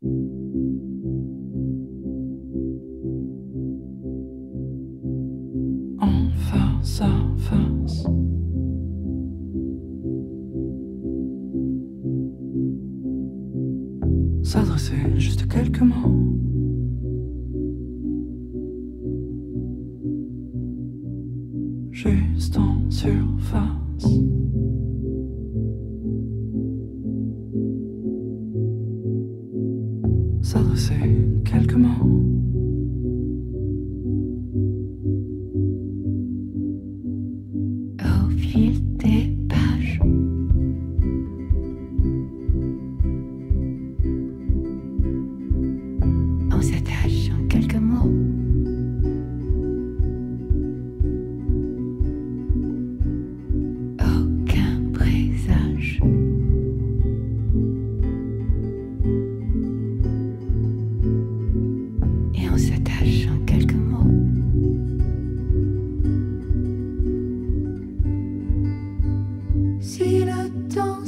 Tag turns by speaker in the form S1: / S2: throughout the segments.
S1: En face à face. S'adresser juste quelques mots. Juste en ça quelques mots.
S2: Si le temps.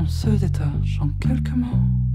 S1: on se détache en quelques mots.